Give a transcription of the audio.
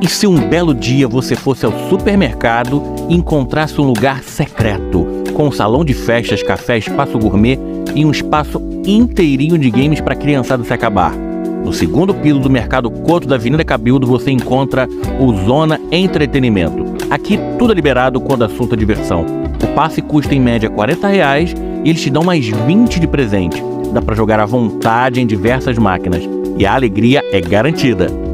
E se um belo dia você fosse ao supermercado e encontrasse um lugar secreto, com um salão de festas, café, espaço gourmet e um espaço inteirinho de games para criançada se acabar? No segundo piso do Mercado Couto da Avenida Cabildo você encontra o Zona Entretenimento. Aqui tudo é liberado quando assunto é diversão. O passe custa em média 40 reais e eles te dão mais 20 de presente. Dá para jogar à vontade em diversas máquinas e a alegria é garantida.